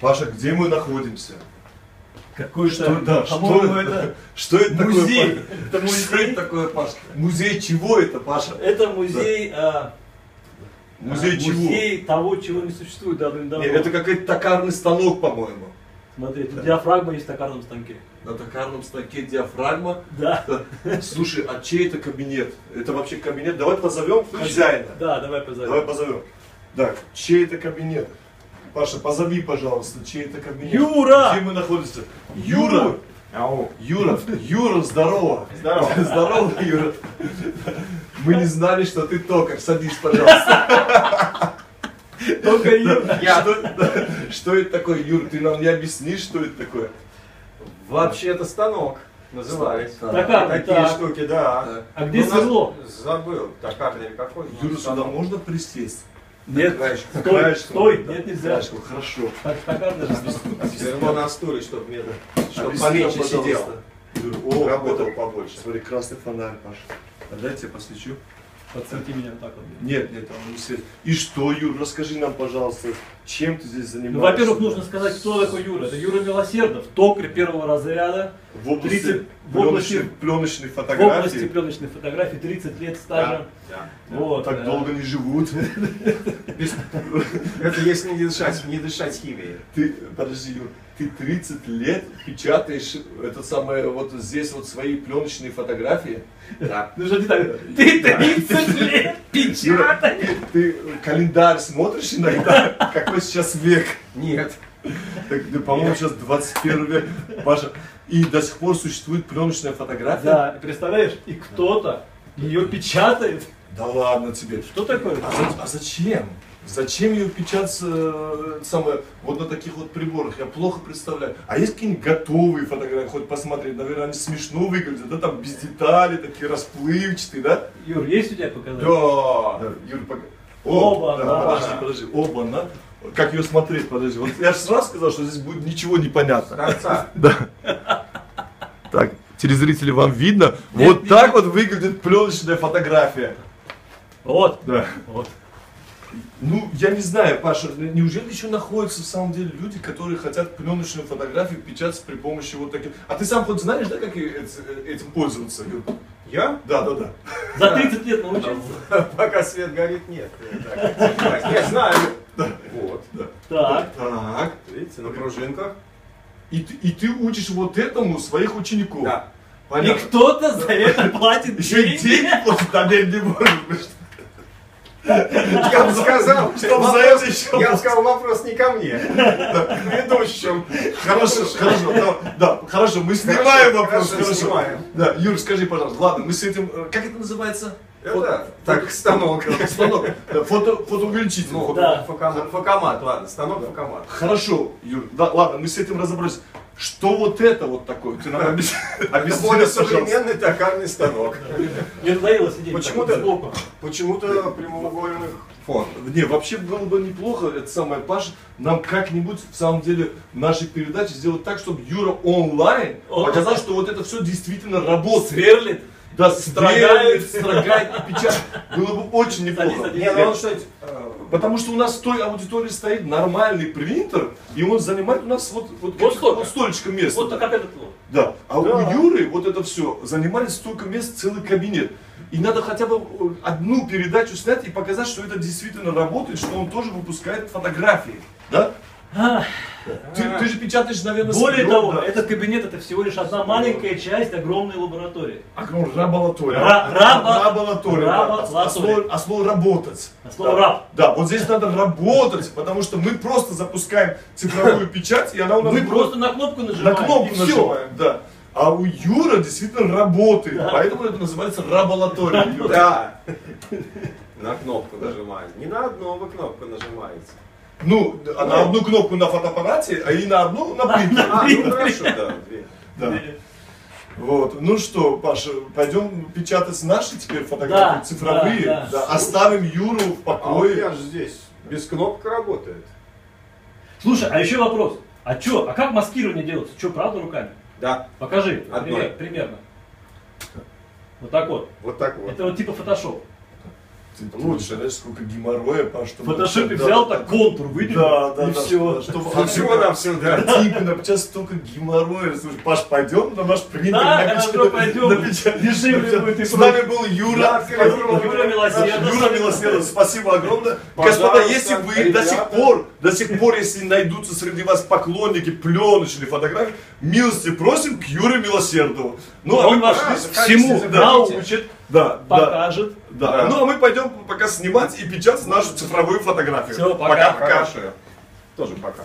Паша, где мы находимся? Какой-то, Что, да, что это? Что это музей. такое? Это Паша? Что музей. это такое, Паша? Музей чего это, Паша? Это музей, а, Музей а, чего? музей того, чего не существует давным-давно. Не, это какой-то токарный станок, по-моему. Смотри, тут диафрагма есть в токарном станке. На токарном станке диафрагма. Да. Слушай, а чей это кабинет? Это вообще кабинет? Давай позовем хозяина. Да, давай позовем. Давай позовем. Так, чей это кабинет? Паша, позови, пожалуйста, чей это кабинет? Юра! Где мы находимся? Юра! Ау. Юра, Юра, здорово! Здорово. Здорово, Юра! Мы не знали, что ты токарь. Садись, пожалуйста. Только Юра. Что, да, что это такое, Юр? Ты нам не объяснишь, что это такое? Вообще это станок называется. Токарный, Такие так. штуки, да. А где Ну, сверло? Забыл. Токарный или какой? ну, Юра, сюда можно присесть? Нет, Краешек. стой, Краешком. стой, нет, нельзя. Краешком, Хорошо. Так, же. На стуле, чтобы мне чтобы Объясни поменьше сидел. О, Работал побольше. Смотри, красный фонарь, Паша. А дайте я посвечу. Подсвети меня вот так вот. Нет, нет, он не светит. И что, Юр, расскажи нам, пожалуйста, чем ты здесь занимаешься? Ну, во-первых, нужно сказать, кто такой Юра. Это Юра Милосердов, токарь первого разряда, в области 30 в области- пленочной, пленочной в фотографии. области пленочной фотографии, 30 лет стажа. Да. Вот, Так э, долго не живут. Это если не дышать, не дышать химией. Ты, подожди, Юр, ты 30 лет печатаешь это самое, вот здесь вот свои пленочные фотографии. Да. Ну что ты так, ты 30 лет печатаешь. ты, календарь смотришь иногда? Какой сейчас век? Нет. Так, да, по-моему, сейчас 21 век. Паша, и до сих пор существует пленочная фотография? Да, представляешь, и кто-то ее печатает. Да ладно тебе. Что такое? А, а зачем? Зачем ее печатать э, самое, вот на таких вот приборах? Я плохо представляю. А есть какие-нибудь готовые фотографии? Хоть посмотреть, наверное, они смешно выглядят, да, там без деталей, такие расплывчатые, да? Юр, есть у тебя показать? Да. да Юр, пока. Оба, да, да. подожди, подожди, оба, на. Как ее смотреть, подожди. Вот я же сразу сказал, что здесь будет ничего не понятно. Конца. Да. Так, телезрители, вам видно? Нет, вот не так вот выглядит пленочная фотография. Вот. Да. Вот. Ну, я не знаю, Паша, неужели еще находятся в самом деле люди, которые хотят пленочную фотографию печатать при помощи вот таких... А ты сам хоть знаешь, да, как и эт- этим пользоваться? Я? Да, да, да. За 30 лет научился. Пока свет горит, нет. Я знаю. Вот. Так. Так. Видите, на пружинках. И, ты- и ты учишь вот этому своих учеников. Да. И Понятно. кто-то за это платит Еще и деньги. деньги платят, а деньги не может быть. Я бы сказал, Чтоб за вопрос- еще Я бы сказал, вопрос не ко мне. К ведущим. Хорошо, хорошо, да, да, хорошо, мы снимаем Хорошо, вопрос, хорошо, хорошо. снимаем. Да, Юр, скажи, пожалуйста, ладно, мы с этим, э, как это называется? Это так, станок. Станок, да, фото, фотоувеличитель. Ну, фото- Да. фокомат, фокомат, ладно, станок фокомат. Хорошо, Юр, да, ладно, мы с этим разобрались. Что вот это вот такое? Ты нам объясни, более современный токарный станок. Мне надоело сидеть Почему-то-. Почему-то прямоугольных. Не, вообще было бы неплохо, это самое, Паша, нам как-нибудь, в самом деле, в нашей передаче сделать так, чтобы Юра онлайн показал, что вот это все действительно работает. Сверлит. Да, строгает, строгает и печатает. Было бы очень неплохо. Не, ну э, Потому что у нас в той аудитории стоит нормальный принтер, и он занимает у нас вот, вот, Вот столько. вот столечко места. Вот как этот вот. Да. А Да. у Юры вот это все занимает столько мест, целый кабинет. И надо хотя бы э, одну передачу снять и показать, что это действительно работает, что он тоже выпускает фотографии. Да? А, Ты, ты же печатаешь, наверное, Более того, да. этот кабинет это всего лишь одна маленькая часть огромной лаборатории. А, ну, раболатория. Ра- раба- Раболатория. да. раболатория. А слово, а слово работать. А слово да. раб. Да, вот здесь надо работать, потому что мы просто запускаем цифровую печать, и она у нас Мы будет просто на кнопку на нажимаем. кнопку и всё. нажимаем. Да. А у Юра действительно работает, Да. поэтому это называется раболатория. Юра. Да. На кнопку нажимаем. Не на одну вы кнопку нажимаете. Ну, а на одну кнопку на фотоаппарате, а и на одну на принтере. А, ну хорошо, да, две. Да. Вот. Ну что, Паша, пойдем печатать наши теперь фотографии Да, цифровые. да, да. Оставим Юру в А покое. меня же здесь без кнопок работает. Слушай, а еще вопрос. А чё, а как маскирование делается? Что, правда руками? Да, Покажи, Одной. пример- примерно. Вот так вот. вот так вот. Это вот типа фотошоп. Ты, ты Лучше. представляешь, сколько геморроя, Паш, В чтобы... фотошопе взял так контур, выделил, Да, да, и да, все. чтобы, А всего нам все, да. Именно, сейчас столько геморроя. Слушай, Паш, пойдем на наш принтер. Да, напечатаем- хорошо, пойдем. напечатаем. Дешевле будет и С нами был Юра. Юра Милосердов. Юра Милосердов, спасибо огромное. Господа, если вы до сих пор, до сих пор, если найдутся среди вас поклонники пленочной фотографии, милости просим к Юре Милосердову. Ну, а Он мы вас пошли заходите, всему научит, Да, да, покажет. да. Да. Ну, а мы пойдем пока снимать и печатать нашу цифровую фотографию. Всё, пока. Пока-пока. Тоже пока.